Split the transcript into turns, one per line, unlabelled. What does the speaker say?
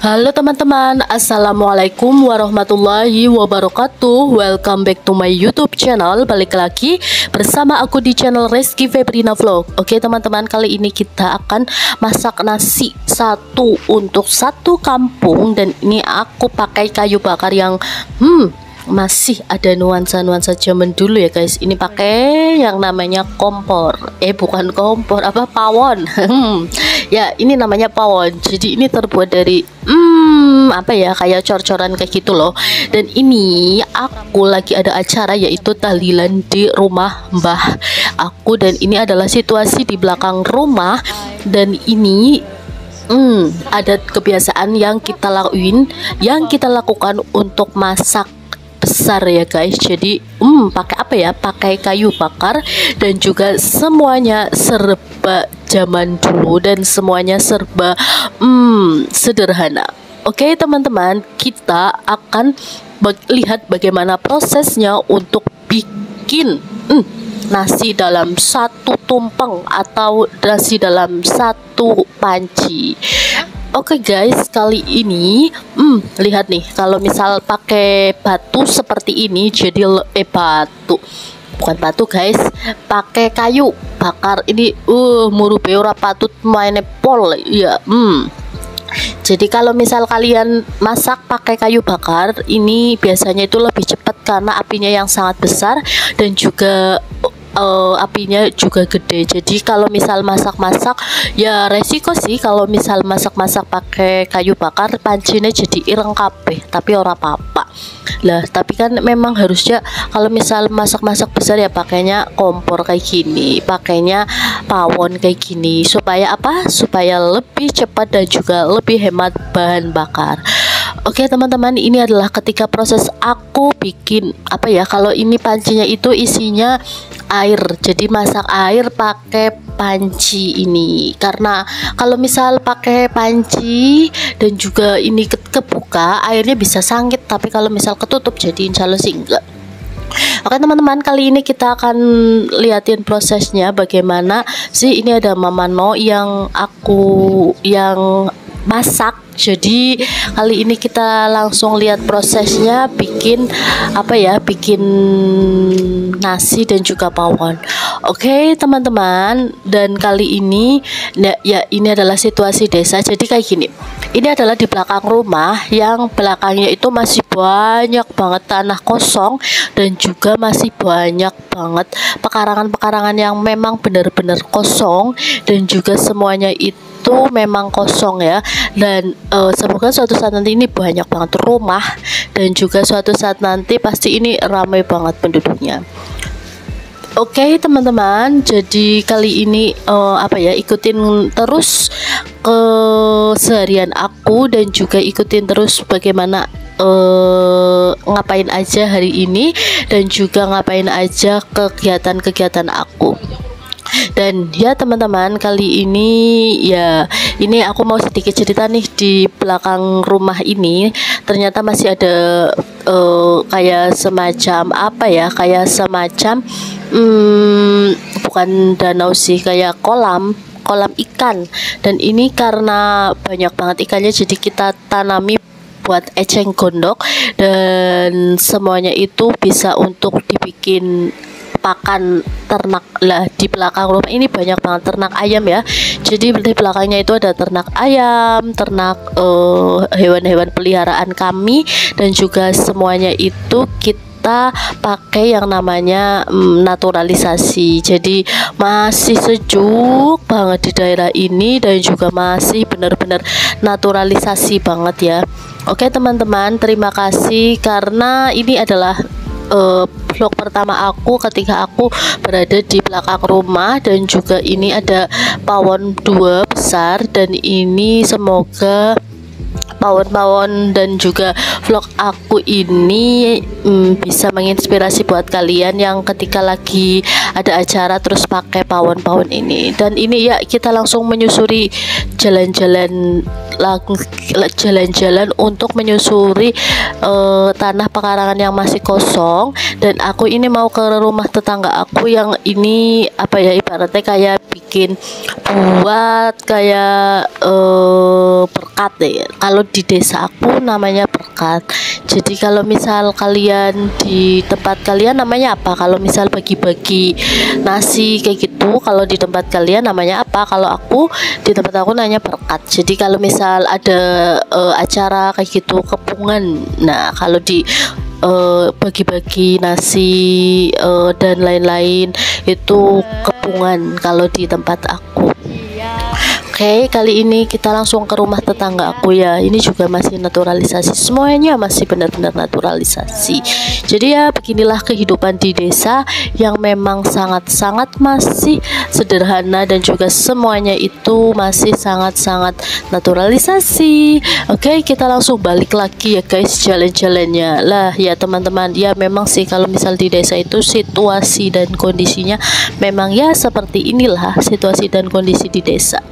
Halo teman-teman, Assalamualaikum warahmatullahi wabarakatuh. Welcome back to my youtube channel. Balik lagi bersama aku di channel Reski Febrina Vlog. Oke teman-teman, kali ini kita akan masak nasi satu untuk satu kampung. Dan ini aku pakai kayu bakar yang hmm masih ada nuansa-nuansa zaman dulu ya guys. Ini pakai yang namanya kompor. Eh bukan kompor apa pawon ya ini namanya pawon. Jadi ini terbuat dari hmm apa ya kayak cor-coran kayak gitu loh. Dan ini aku lagi ada acara yaitu tahlilan di rumah mbah aku. Dan ini adalah situasi di belakang rumah. Dan ini Hmm, ada kebiasaan yang kita lakuin, yang kita lakukan untuk masak besar ya guys. Jadi hmm pakai apa ya? Pakai kayu bakar dan juga semuanya serba zaman dulu dan semuanya serba hmm sederhana. Oke teman-teman kita akan lihat bagaimana prosesnya untuk bikin hmm, nasi dalam satu tumpeng atau nasi dalam satu panci Oke okay guys, kali ini, hmm, lihat nih, kalau misal pakai batu seperti ini, jadi eh batu, bukan batu guys, pakai kayu bakar ini, uh, muru patut main pol, ya, hmm. Jadi kalau misal kalian masak pakai kayu bakar, ini biasanya itu lebih cepat karena apinya yang sangat besar dan juga uh, apinya juga gede. Jadi kalau misal masak-masak ya resiko sih kalau misal masak-masak pakai kayu bakar pancinya jadi ireng kabeh tapi ora apa-apa. Lah tapi kan memang harusnya kalau misal masak-masak besar ya pakainya kompor kayak gini pakainya pawon kayak gini supaya apa? Supaya lebih cepat dan juga lebih hemat bahan bakar Oke teman-teman ini adalah ketika proses aku bikin apa ya kalau ini pancinya itu isinya air. Jadi masak air pakai panci ini. Karena kalau misal pakai panci dan juga ini ke kebuka airnya bisa sangit. Tapi kalau misal ketutup jadi insya Allah sih enggak. Oke teman-teman kali ini kita akan liatin prosesnya bagaimana. Sih ini ada Mama No yang aku yang masak. Jadi kali ini kita langsung lihat prosesnya bikin apa ya bikin nasi dan juga pawon oke teman-teman dan kali ini ya ini adalah situasi desa. Jadi kayak gini ini adalah di belakang rumah yang belakangnya itu masih banyak banget tanah kosong dan juga masih banyak banget pekarangan-pekarangan yang memang benar-benar kosong dan juga semuanya itu itu memang kosong ya. Dan uh, semoga suatu saat nanti ini banyak banget rumah. Dan juga suatu saat nanti pasti ini ramai banget penduduknya. Oke okay, teman-teman, jadi kali ini uh, apa ya ikutin terus ke seharian aku dan juga ikutin terus bagaimana uh, ngapain aja hari ini dan juga ngapain aja kegiatan-kegiatan aku dan ya teman-teman kali ini ya ini aku mau sedikit cerita nih di belakang rumah ini. Ternyata masih ada uh, kayak semacam apa ya kayak semacam hmm, bukan danau sih kayak kolam kolam ikan. Dan ini karena banyak banget ikannya jadi kita tanami buat eceng gondok. Dan semuanya itu bisa untuk dibikin pakan ternak. Lah di belakang rumah ini banyak banget ternak ayam ya. Jadi di belakangnya itu ada ternak ayam ternak eh, hewan-hewan peliharaan kami dan juga semuanya itu kita pakai yang namanya um, naturalisasi. Jadi masih sejuk banget di daerah ini dan juga masih benar-benar naturalisasi banget ya. Oke teman-teman terima kasih karena ini adalah uh, vlog pertama aku ketika aku berada di belakang rumah. Dan juga ini ada pawon dua besar. Dan ini semoga pawon-pawon dan juga vlog aku ini hmm, bisa menginspirasi buat kalian yang ketika lagi ada acara terus pakai pawon-pawon ini. Dan ini ya kita langsung menyusuri jalan-jalan jalan-jalan untuk menyusuri uh, tanah pekarangan yang masih kosong. Dan aku ini mau ke rumah tetangga aku yang ini apa ya ibaratnya kayak bikin buat kayak uh, berkat ya kalau di desa aku namanya berkat jadi kalau misal kalian di tempat kalian namanya apa? Kalau misal bagi-bagi nasi kayak gitu kalau di tempat kalian namanya apa? Kalau aku di tempat aku nanya berkat. Jadi kalau misal ada uh, acara kayak gitu kepungan nah kalau di eh, bagi-bagi uh, nasi uh, dan lain-lain itu kepungan kalau di tempat aku Oke, okay, kali ini kita langsung ke rumah tetangga aku ya. Ini juga masih naturalisasi. Semuanya masih benar-benar naturalisasi. Jadi ya beginilah kehidupan di desa yang memang sangat-sangat masih sederhana dan juga semuanya itu masih sangat-sangat naturalisasi. Oke, okay, kita langsung balik lagi ya guys jalan-jalannya. Lah ya teman-teman, ya memang sih kalau misal di desa itu situasi dan kondisinya memang ya seperti inilah situasi dan kondisi di desa.